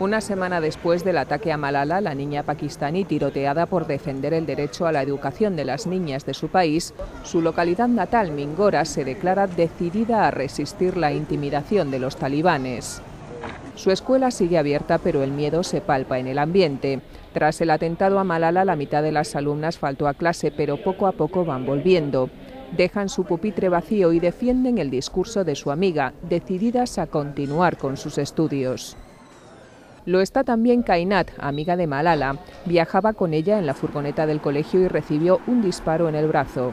Una semana después del ataque a Malala, la niña pakistaní tiroteada por defender el derecho a la educación de las niñas de su país, su localidad natal, Mingora, se declara decidida a resistir la intimidación de los talibanes. Su escuela sigue abierta, pero el miedo se palpa en el ambiente. Tras el atentado a Malala, la mitad de las alumnas faltó a clase, pero poco a poco van volviendo. Dejan su pupitre vacío y defienden el discurso de su amiga, decididas a continuar con sus estudios. Lo está también Kainat, amiga de Malala. Viajaba con ella en la furgoneta del colegio y recibió un disparo en el brazo.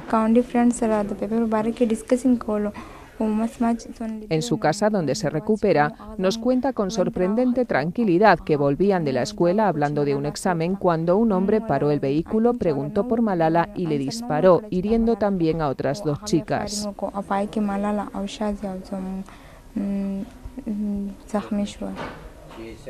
En su casa, donde se recupera, nos cuenta con sorprendente tranquilidad que volvían de la escuela hablando de un examen cuando un hombre paró el vehículo, preguntó por Malala y le disparó, hiriendo también a otras dos chicas.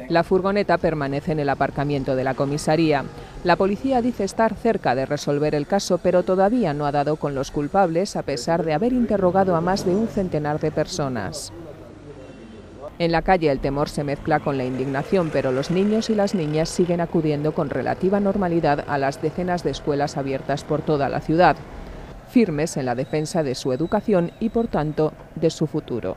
La furgoneta permanece en el aparcamiento de la comisaría. La policía dice estar cerca de resolver el caso, pero todavía no ha dado con los culpables, a pesar de haber interrogado a más de un centenar de personas. En la calle el temor se mezcla con la indignación, pero los niños y las niñas siguen acudiendo con relativa normalidad a las decenas de escuelas abiertas por toda la ciudad, firmes en la defensa de su educación y, por tanto, de su futuro.